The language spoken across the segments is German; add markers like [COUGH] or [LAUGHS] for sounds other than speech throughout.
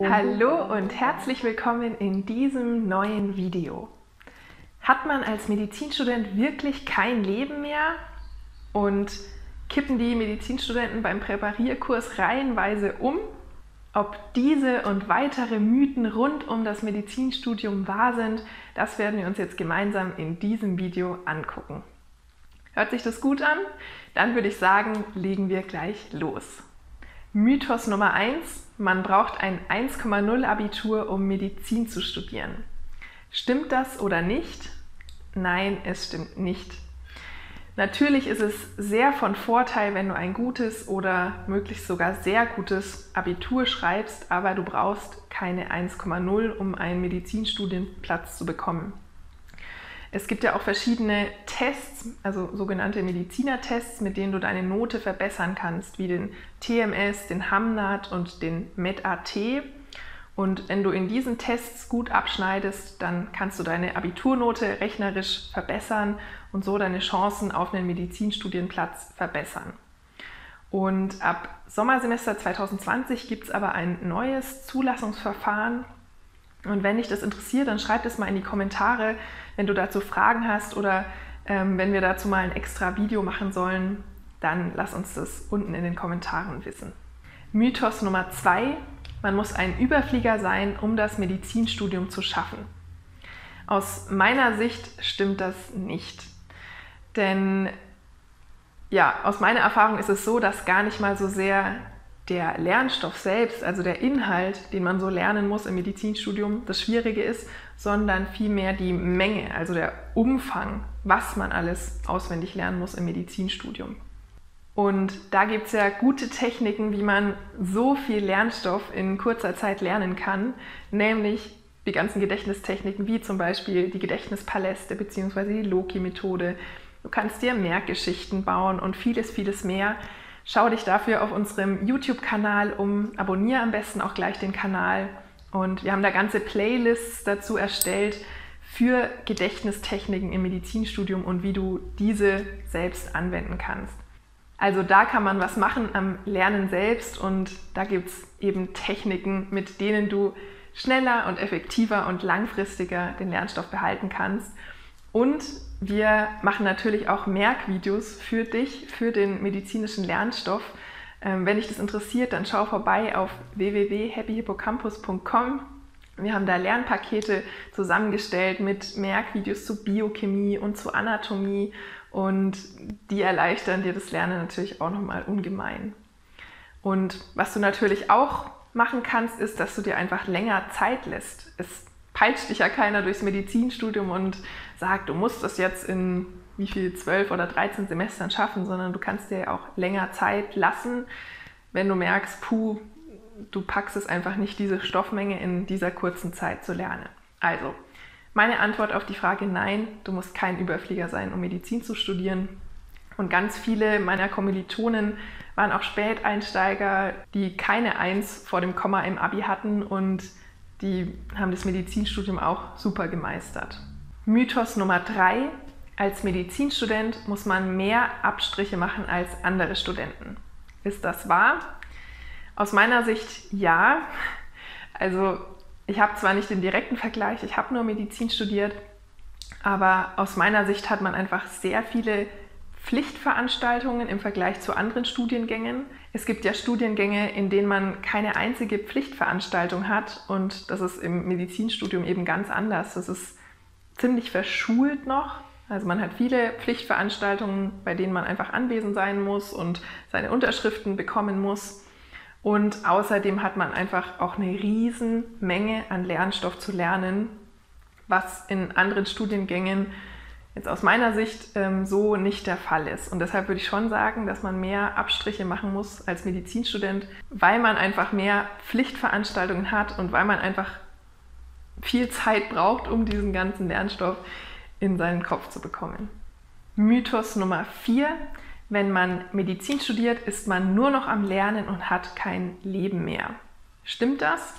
Hallo und herzlich willkommen in diesem neuen Video. Hat man als Medizinstudent wirklich kein Leben mehr und kippen die Medizinstudenten beim Präparierkurs reihenweise um? Ob diese und weitere Mythen rund um das Medizinstudium wahr sind, das werden wir uns jetzt gemeinsam in diesem Video angucken. Hört sich das gut an? Dann würde ich sagen, legen wir gleich los. Mythos Nummer 1, man braucht ein 1,0 Abitur, um Medizin zu studieren. Stimmt das oder nicht? Nein, es stimmt nicht. Natürlich ist es sehr von Vorteil, wenn du ein gutes oder möglichst sogar sehr gutes Abitur schreibst, aber du brauchst keine 1,0, um einen Medizinstudienplatz zu bekommen. Es gibt ja auch verschiedene Tests, also sogenannte Medizinertests, mit denen du deine Note verbessern kannst, wie den TMS, den HAMNAT und den MET-AT. Und wenn du in diesen Tests gut abschneidest, dann kannst du deine Abiturnote rechnerisch verbessern und so deine Chancen auf einen Medizinstudienplatz verbessern. Und ab Sommersemester 2020 gibt es aber ein neues Zulassungsverfahren. Und wenn dich das interessiert, dann schreib es mal in die Kommentare, wenn du dazu Fragen hast oder ähm, wenn wir dazu mal ein extra Video machen sollen, dann lass uns das unten in den Kommentaren wissen. Mythos Nummer zwei man muss ein Überflieger sein, um das Medizinstudium zu schaffen. Aus meiner Sicht stimmt das nicht. Denn ja, aus meiner Erfahrung ist es so, dass gar nicht mal so sehr der Lernstoff selbst, also der Inhalt, den man so lernen muss im Medizinstudium, das Schwierige ist, sondern vielmehr die Menge, also der Umfang, was man alles auswendig lernen muss im Medizinstudium. Und da gibt es ja gute Techniken, wie man so viel Lernstoff in kurzer Zeit lernen kann, nämlich die ganzen Gedächtnistechniken, wie zum Beispiel die Gedächtnispaläste bzw. die Loki-Methode. Du kannst dir Merkgeschichten bauen und vieles, vieles mehr. Schau dich dafür auf unserem YouTube-Kanal um, abonniere am besten auch gleich den Kanal. Und wir haben da ganze Playlists dazu erstellt für Gedächtnistechniken im Medizinstudium und wie du diese selbst anwenden kannst. Also da kann man was machen am Lernen selbst und da gibt es eben Techniken, mit denen du schneller und effektiver und langfristiger den Lernstoff behalten kannst. Und wir machen natürlich auch Merkvideos für dich, für den medizinischen Lernstoff. Ähm, wenn dich das interessiert, dann schau vorbei auf www.happyhippocampus.com. Wir haben da Lernpakete zusammengestellt mit Merkvideos zu Biochemie und zu Anatomie und die erleichtern dir das Lernen natürlich auch nochmal ungemein. Und was du natürlich auch machen kannst, ist, dass du dir einfach länger Zeit lässt. Es peitscht dich ja keiner durchs Medizinstudium und sagt, du musst das jetzt in wie viel, 12 oder 13 Semestern schaffen, sondern du kannst dir auch länger Zeit lassen, wenn du merkst, puh, du packst es einfach nicht, diese Stoffmenge in dieser kurzen Zeit zu lernen. Also, meine Antwort auf die Frage nein, du musst kein Überflieger sein, um Medizin zu studieren. Und ganz viele meiner Kommilitonen waren auch Späteinsteiger, die keine Eins vor dem Komma im Abi hatten und die haben das Medizinstudium auch super gemeistert. Mythos Nummer drei: Als Medizinstudent muss man mehr Abstriche machen als andere Studenten. Ist das wahr? Aus meiner Sicht ja. Also ich habe zwar nicht den direkten Vergleich, ich habe nur Medizin studiert, aber aus meiner Sicht hat man einfach sehr viele Pflichtveranstaltungen im Vergleich zu anderen Studiengängen. Es gibt ja Studiengänge, in denen man keine einzige Pflichtveranstaltung hat und das ist im Medizinstudium eben ganz anders. Das ist ziemlich verschult noch. Also man hat viele Pflichtveranstaltungen, bei denen man einfach anwesend sein muss und seine Unterschriften bekommen muss. Und außerdem hat man einfach auch eine riesen Menge an Lernstoff zu lernen, was in anderen Studiengängen jetzt aus meiner Sicht ähm, so nicht der Fall ist. Und deshalb würde ich schon sagen, dass man mehr Abstriche machen muss als Medizinstudent, weil man einfach mehr Pflichtveranstaltungen hat und weil man einfach viel Zeit braucht, um diesen ganzen Lernstoff in seinen Kopf zu bekommen. Mythos Nummer 4. Wenn man Medizin studiert, ist man nur noch am Lernen und hat kein Leben mehr. Stimmt das?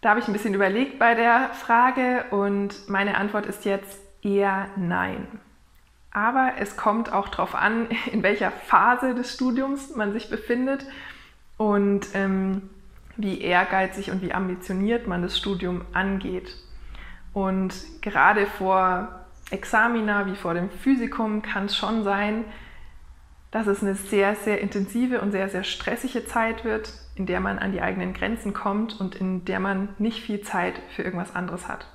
Da habe ich ein bisschen überlegt bei der Frage und meine Antwort ist jetzt eher nein. Aber es kommt auch darauf an, [LAUGHS] in welcher Phase des Studiums man sich befindet. und ähm, wie ehrgeizig und wie ambitioniert man das Studium angeht. Und gerade vor Examina wie vor dem Physikum kann es schon sein, dass es eine sehr, sehr intensive und sehr, sehr stressige Zeit wird, in der man an die eigenen Grenzen kommt und in der man nicht viel Zeit für irgendwas anderes hat.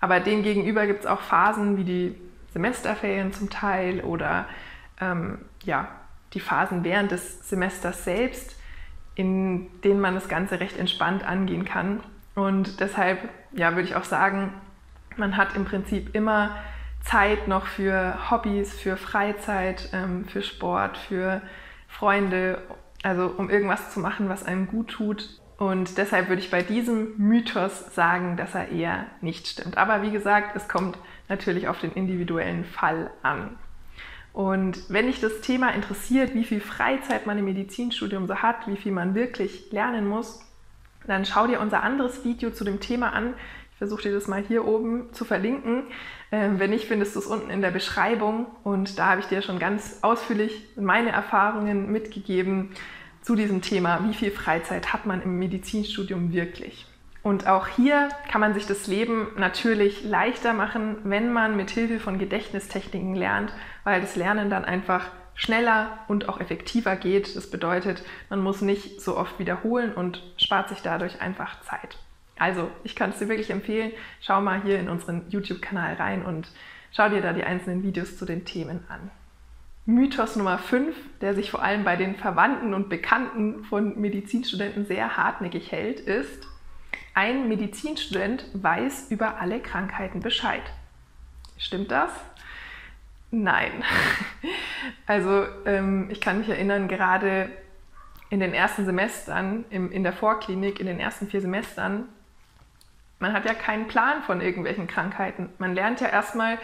Aber demgegenüber gibt es auch Phasen wie die Semesterferien zum Teil oder ähm, ja, die Phasen während des Semesters selbst, in denen man das Ganze recht entspannt angehen kann. Und deshalb ja, würde ich auch sagen, man hat im Prinzip immer Zeit noch für Hobbys, für Freizeit, ähm, für Sport, für Freunde, also um irgendwas zu machen, was einem gut tut. Und deshalb würde ich bei diesem Mythos sagen, dass er eher nicht stimmt. Aber wie gesagt, es kommt natürlich auf den individuellen Fall an. Und wenn dich das Thema interessiert, wie viel Freizeit man im Medizinstudium so hat, wie viel man wirklich lernen muss, dann schau dir unser anderes Video zu dem Thema an. Ich versuche dir das mal hier oben zu verlinken. Ähm, wenn nicht, findest du es unten in der Beschreibung. Und da habe ich dir schon ganz ausführlich meine Erfahrungen mitgegeben zu diesem Thema, wie viel Freizeit hat man im Medizinstudium wirklich. Und auch hier kann man sich das Leben natürlich leichter machen, wenn man mit Hilfe von Gedächtnistechniken lernt, weil das Lernen dann einfach schneller und auch effektiver geht. Das bedeutet, man muss nicht so oft wiederholen und spart sich dadurch einfach Zeit. Also, ich kann es dir wirklich empfehlen, schau mal hier in unseren YouTube-Kanal rein und schau dir da die einzelnen Videos zu den Themen an. Mythos Nummer 5, der sich vor allem bei den Verwandten und Bekannten von Medizinstudenten sehr hartnäckig hält, ist, ein Medizinstudent weiß über alle Krankheiten Bescheid. Stimmt das? Nein. [LAUGHS] Also ähm, ich kann mich erinnern, gerade in den ersten Semestern, im, in der Vorklinik, in den ersten vier Semestern, man hat ja keinen Plan von irgendwelchen Krankheiten. Man lernt ja erstmal,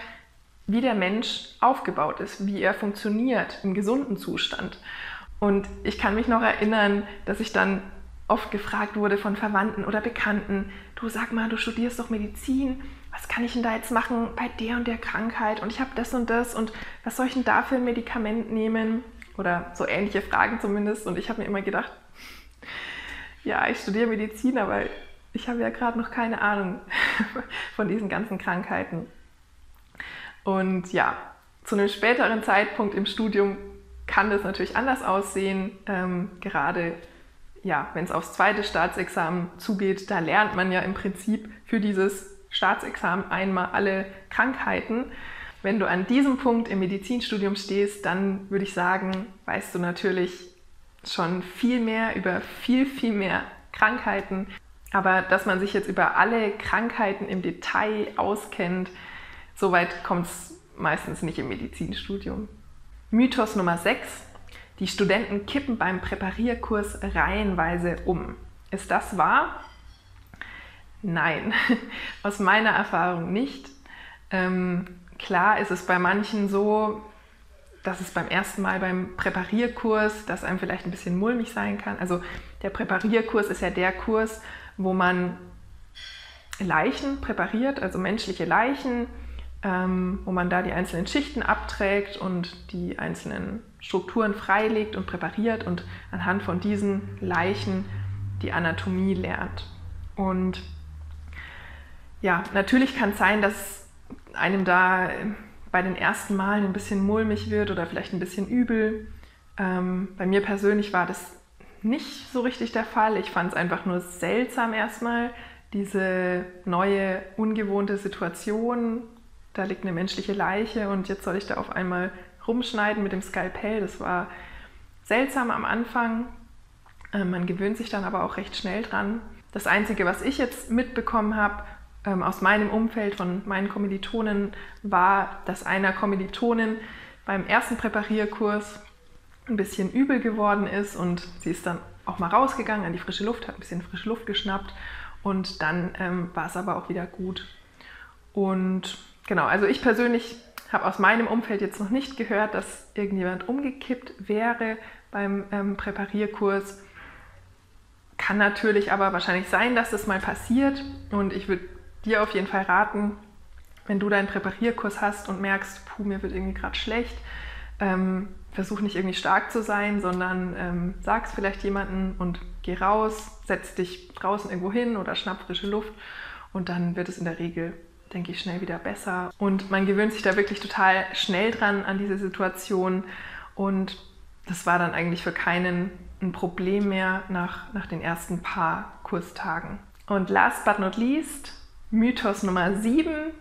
wie der Mensch aufgebaut ist, wie er funktioniert im gesunden Zustand. Und ich kann mich noch erinnern, dass ich dann oft gefragt wurde von Verwandten oder Bekannten, du sag mal, du studierst doch Medizin, was kann ich denn da jetzt machen bei der und der Krankheit und ich habe das und das und was soll ich denn da für ein Medikament nehmen? Oder so ähnliche Fragen zumindest. Und ich habe mir immer gedacht, ja, ich studiere Medizin, aber ich habe ja gerade noch keine Ahnung [LAUGHS] von diesen ganzen Krankheiten. Und ja, zu einem späteren Zeitpunkt im Studium kann das natürlich anders aussehen. Ähm, gerade ja, wenn es aufs zweite Staatsexamen zugeht, da lernt man ja im Prinzip für dieses Staatsexamen einmal alle Krankheiten. Wenn du an diesem Punkt im Medizinstudium stehst, dann würde ich sagen, weißt du natürlich schon viel mehr über viel, viel mehr Krankheiten. Aber dass man sich jetzt über alle Krankheiten im Detail auskennt, so weit kommt es meistens nicht im Medizinstudium. Mythos Nummer 6. Die Studenten kippen beim Präparierkurs reihenweise um. Ist das wahr? Nein, [LAUGHS] aus meiner Erfahrung nicht. Ähm, klar ist es bei manchen so, dass es beim ersten Mal beim Präparierkurs, dass einem vielleicht ein bisschen mulmig sein kann. Also der Präparierkurs ist ja der Kurs, wo man Leichen präpariert, also menschliche Leichen, ähm, wo man da die einzelnen Schichten abträgt und die einzelnen Strukturen freilegt und präpariert und anhand von diesen Leichen die Anatomie lernt. Und ja, natürlich kann es sein, dass einem da bei den ersten Malen ein bisschen mulmig wird oder vielleicht ein bisschen übel. Ähm, bei mir persönlich war das nicht so richtig der Fall. Ich fand es einfach nur seltsam erstmal, diese neue, ungewohnte Situation da liegt eine menschliche Leiche und jetzt soll ich da auf einmal rumschneiden mit dem Skalpell. Das war seltsam am Anfang. Ähm, man gewöhnt sich dann aber auch recht schnell dran. Das Einzige, was ich jetzt mitbekommen habe ähm, aus meinem Umfeld von meinen Kommilitonen, war, dass einer Kommilitonin beim ersten Präparierkurs ein bisschen übel geworden ist und sie ist dann auch mal rausgegangen an die frische Luft, hat ein bisschen frische Luft geschnappt und dann ähm, war es aber auch wieder gut. Und Genau, also ich persönlich habe aus meinem Umfeld jetzt noch nicht gehört, dass irgendjemand umgekippt wäre beim ähm, Präparierkurs. Kann natürlich aber wahrscheinlich sein, dass das mal passiert. Und ich würde dir auf jeden Fall raten, wenn du deinen Präparierkurs hast und merkst, puh, mir wird irgendwie gerade schlecht, Ähm, versuch nicht irgendwie stark zu sein, sondern ähm, es vielleicht jemanden und geh raus, setz dich draußen irgendwo hin oder schnapp frische Luft und dann wird es in der Regel, denke ich, schnell wieder besser. Und man gewöhnt sich da wirklich total schnell dran an diese Situation und das war dann eigentlich für keinen ein Problem mehr nach, nach den ersten paar Kurstagen. Und last but not least, Mythos Nummer 7.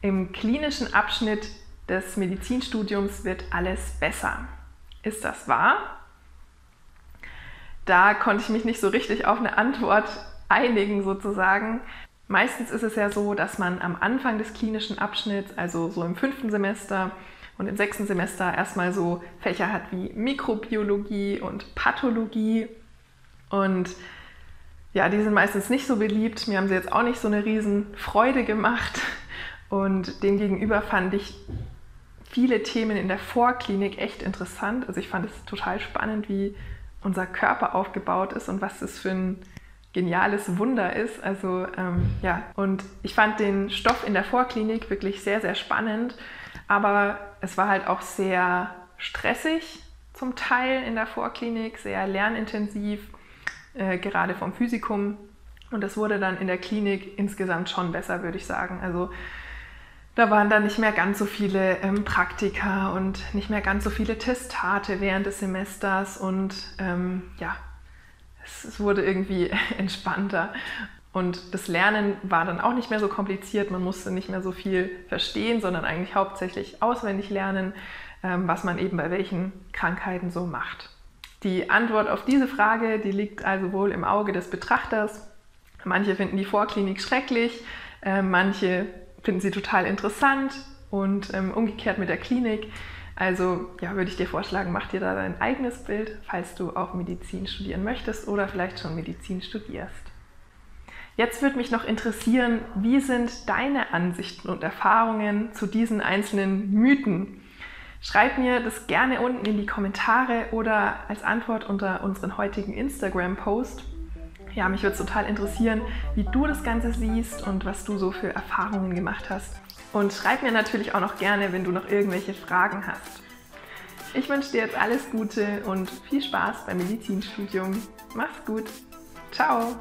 Im klinischen Abschnitt des Medizinstudiums wird alles besser. Ist das wahr? Da konnte ich mich nicht so richtig auf eine Antwort einigen sozusagen. Meistens ist es ja so, dass man am Anfang des klinischen Abschnitts, also so im fünften Semester und im sechsten Semester erstmal so Fächer hat wie Mikrobiologie und Pathologie. Und ja, die sind meistens nicht so beliebt. Mir haben sie jetzt auch nicht so eine riesen Freude gemacht. Und demgegenüber fand ich viele Themen in der Vorklinik echt interessant. Also ich fand es total spannend, wie unser Körper aufgebaut ist und was das für ein geniales Wunder ist. Also ähm, ja, und ich fand den Stoff in der Vorklinik wirklich sehr, sehr spannend, aber es war halt auch sehr stressig zum Teil in der Vorklinik, sehr lernintensiv, äh, gerade vom Physikum. Und das wurde dann in der Klinik insgesamt schon besser, würde ich sagen. Also da waren dann nicht mehr ganz so viele ähm, Praktika und nicht mehr ganz so viele Testate während des Semesters und ähm, ja, es wurde irgendwie [LAUGHS] entspannter. Und das Lernen war dann auch nicht mehr so kompliziert. Man musste nicht mehr so viel verstehen, sondern eigentlich hauptsächlich auswendig lernen, ähm, was man eben bei welchen Krankheiten so macht. Die Antwort auf diese Frage, die liegt also wohl im Auge des Betrachters. Manche finden die Vorklinik schrecklich, ähm, manche finden sie total interessant und ähm, umgekehrt mit der Klinik. Also ja, würde ich dir vorschlagen, mach dir da dein eigenes Bild, falls du auch Medizin studieren möchtest oder vielleicht schon Medizin studierst. Jetzt würde mich noch interessieren, wie sind deine Ansichten und Erfahrungen zu diesen einzelnen Mythen? Schreib mir das gerne unten in die Kommentare oder als Antwort unter unseren heutigen Instagram-Post. Ja, mich würde es total interessieren, wie du das Ganze siehst und was du so für Erfahrungen gemacht hast. Und schreib mir natürlich auch noch gerne, wenn du noch irgendwelche Fragen hast. Ich wünsche dir jetzt alles Gute und viel Spaß beim Medizinstudium. Mach's gut. Ciao.